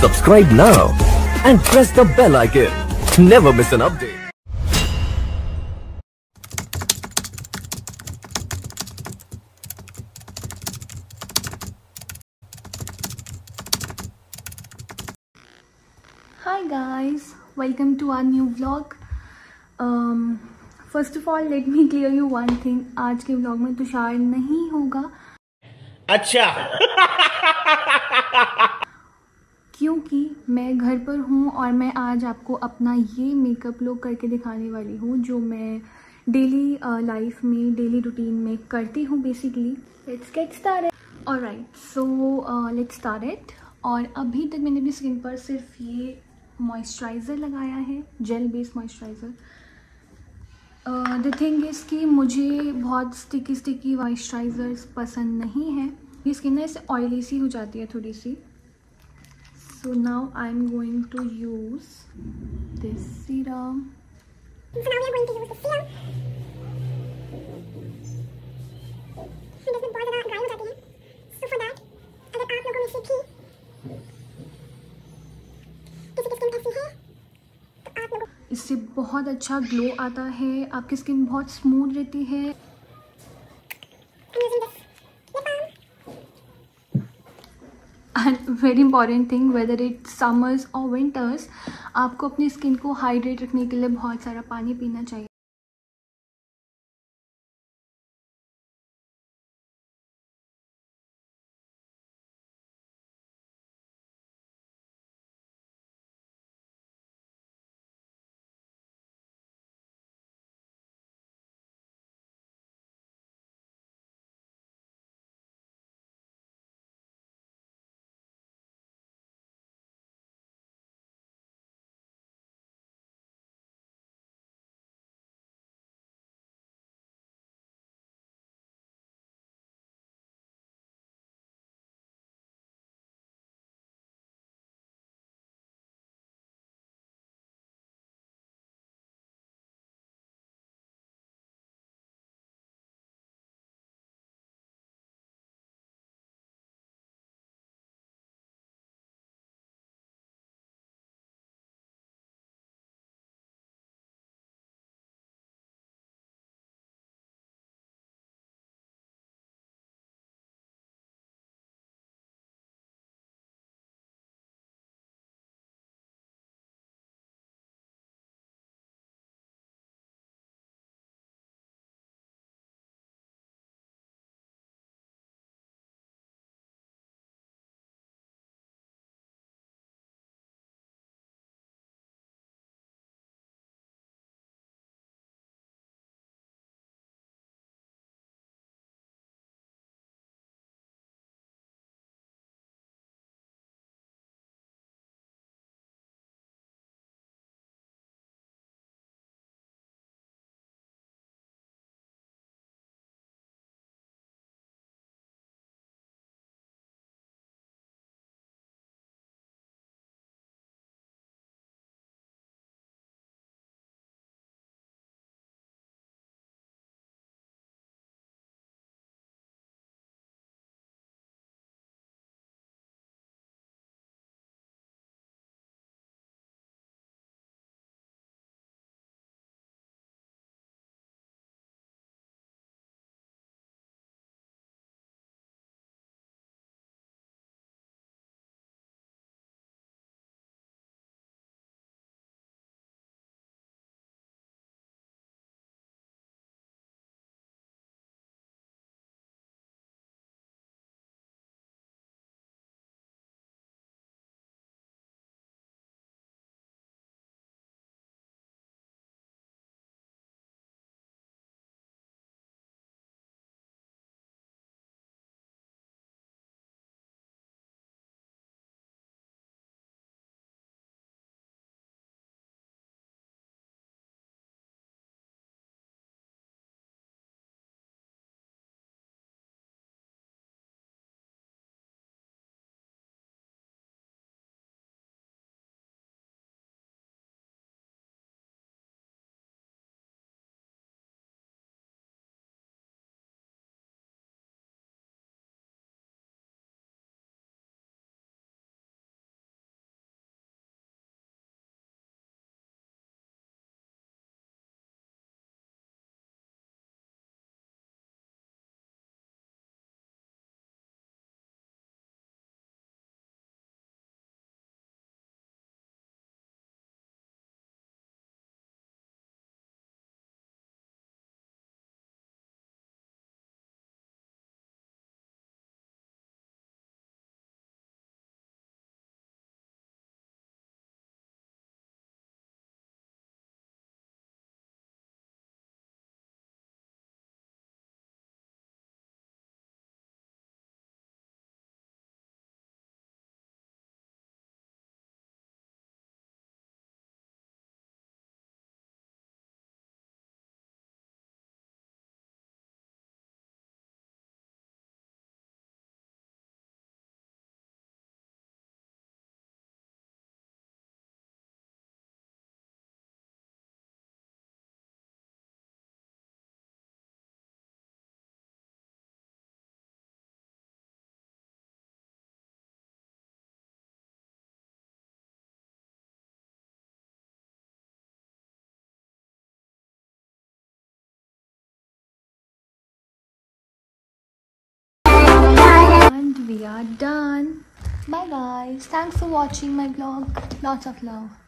Subscribe now and press the bell icon. Never miss an update. Hi guys, welcome to our new vlog. Um, first off all let me clear you one thing आज के blog में तुषार नहीं होगा। अच्छा। क्योंकि मैं घर पर हूँ और मैं आज आपको अपना ये मेकअप लुक करके दिखाने वाली हूँ जो मैं डेली लाइफ में डेली रूटीन में करती हूँ basically let's get started alright so let's start it और अभी तक मैंने अपनी स्किन पर सिर्फ़ ये मॉइस्चराइज़र लगाया है gel based moisturiser the thing is कि मुझे बहुत स्टिकी स्टिकी मॉइस्चराइज़र्स पसंद नहीं है। ये स्किन ना इससे ऑयली सी हो जाती है थोड़ी सी। So now I am going to use this So इससे बहुत अच्छा ग्लो आता है, आपकी स्किन बहुत स्मूथ रहती है. And very important thing whether it summers और विंटर्स आपको अपनी स्किन को हाइड्रेट रखने के लिए बहुत सारा पानी पीना चाहिए we are done. Bye guys. Thanks for watching my vlog. Lots of love